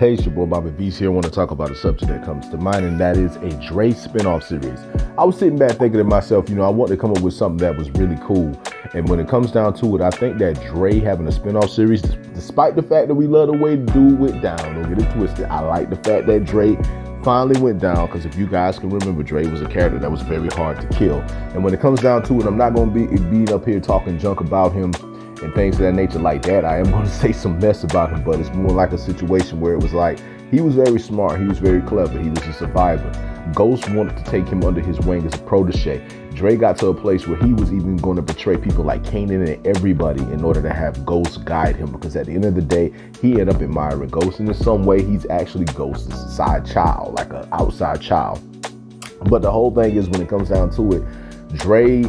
Hey, it's your boy Bobby Beast here. I want to talk about a subject that comes to mind, and that is a Dre spinoff series. I was sitting back thinking to myself, you know, I want to come up with something that was really cool. And when it comes down to it, I think that Dre having a spinoff series, despite the fact that we love the way the dude went down, don't get it twisted. I like the fact that Dre finally went down because if you guys can remember, Dre was a character that was very hard to kill. And when it comes down to it, I'm not going to be being up here talking junk about him and things of that nature like that. I am going to say some mess about him, but it's more like a situation where it was like he was very smart, he was very clever, he was a survivor. Ghost wanted to take him under his wing as a protege. Dre got to a place where he was even going to betray people like Kanan and everybody in order to have Ghost guide him because at the end of the day, he ended up admiring Ghost. And in some way, he's actually Ghost's side child, like an outside child. But the whole thing is when it comes down to it, Dre,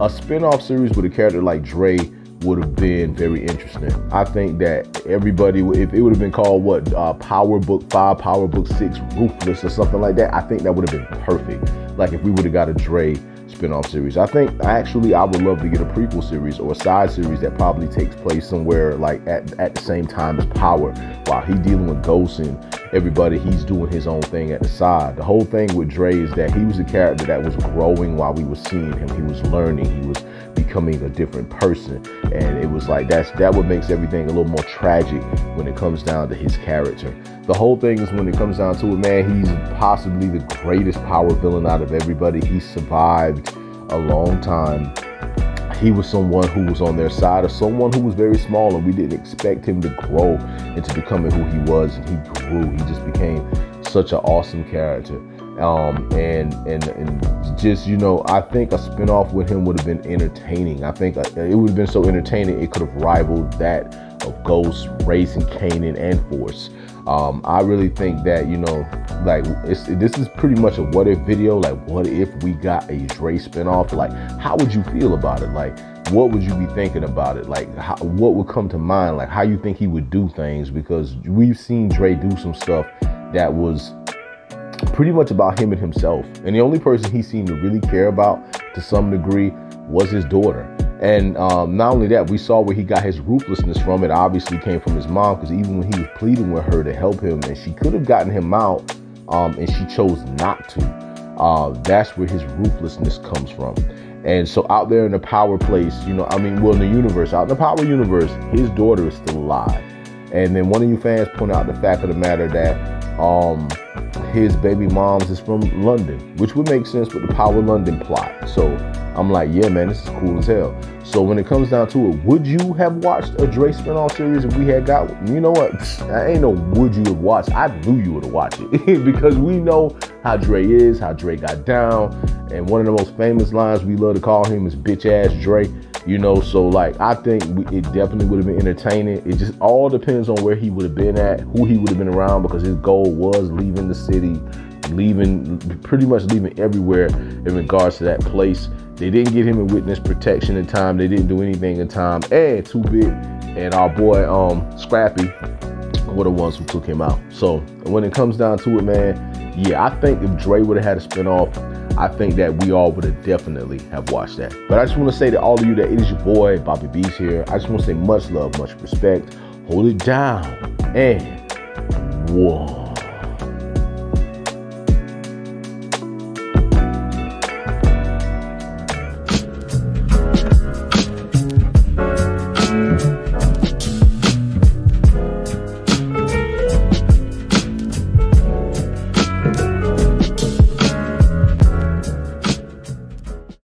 a spin-off series with a character like Dre would have been very interesting. I think that everybody, if it would have been called what, uh, Power Book 5, Power Book 6, Ruthless, or something like that, I think that would have been perfect. Like if we would have got a Dre spin-off series. I think actually I would love to get a prequel series or a side series that probably takes place somewhere like at, at the same time as Power while he dealing with ghosts and everybody he's doing his own thing at the side. The whole thing with Dre is that he was a character that was growing while we were seeing him. He was learning. He was becoming a different person. And it was like that's that what makes everything a little more tragic when it comes down to his character. The whole thing is when it comes down to it, man, he's possibly the greatest power villain out of everybody. He survived a long time. He was someone who was on their side, or someone who was very small, and we didn't expect him to grow into becoming who he was. And he grew. He just became such an awesome character. Um, and and and just you know, I think a spinoff with him would have been entertaining. I think uh, it would have been so entertaining it could have rivaled that of Ghost, Raising Kanan, and Force. Um, I really think that you know, like this is pretty much a what if video. Like, what if we got a Dre spinoff? Like, how would you feel about it? Like, what would you be thinking about it? Like, how, what would come to mind? Like, how you think he would do things? Because we've seen Dre do some stuff that was pretty much about him and himself. And the only person he seemed to really care about to some degree was his daughter. And um, not only that, we saw where he got his ruthlessness from. It obviously came from his mom because even when he was pleading with her to help him, and she could have gotten him out, um, and she chose not to. Uh, that's where his ruthlessness comes from. And so out there in the power place, you know, I mean, well, in the universe, out in the power universe, his daughter is still alive. And then one of you fans point out the fact of the matter that um, his baby mom's is from London, which would make sense with the Power London plot. So I'm like, yeah, man, this is cool as hell. So when it comes down to it, would you have watched a Dre spinoff series if we had got You know what? I ain't no would you have watched. I knew you would have watched it because we know how Dre is, how Dre got down. And one of the most famous lines we love to call him is bitch ass Dre. You know, so like I think it definitely would have been entertaining. It just all depends on where he would have been at, who he would have been around, because his goal was leaving the city, leaving pretty much leaving everywhere in regards to that place. They didn't get him in witness protection in time. They didn't do anything in time. And Too Big and our boy um Scrappy were the ones who took him out. So when it comes down to it, man, yeah, I think if Dre would have had a spinoff I think that we all would have definitely have watched that. But I just want to say to all of you that it is your boy, Bobby Beast here. I just want to say much love, much respect. Hold it down. And one.